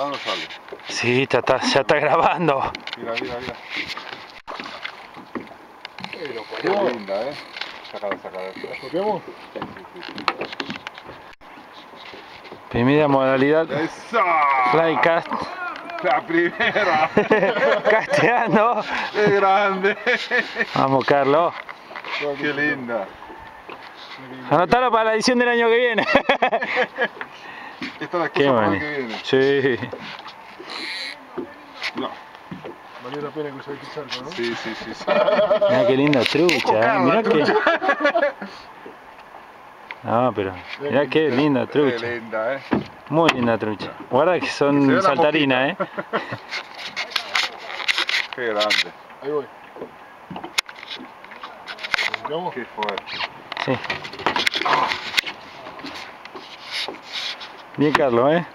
Ahora no sale. Sí, ya está, ya está grabando. Mira, mira, mira. Pero, Qué linda, eh. Sacala, sacala. ¿Toquemos? Primera modalidad, ¡Esa! flycast, La primera. casteando. ¡Qué grande! Vamos, Carlos. ¡Qué linda! Anotalo para la edición del año que viene. Esta es la Qué excusa para el que viene. Sí. No. Valió la pena cruzar este charco, ¿no? Sí, sí, sí. sí. Mirá qué linda trucha, eh. Mirá que. No, pero. Mirá qué linda Qué trucha. linda, eh. Muy linda trucha. Guarda que son saltarinas, eh. Qué grande. Ahí voy. ¿Tocamos? Qué fuerte. Sí. Bien, Carlos, eh.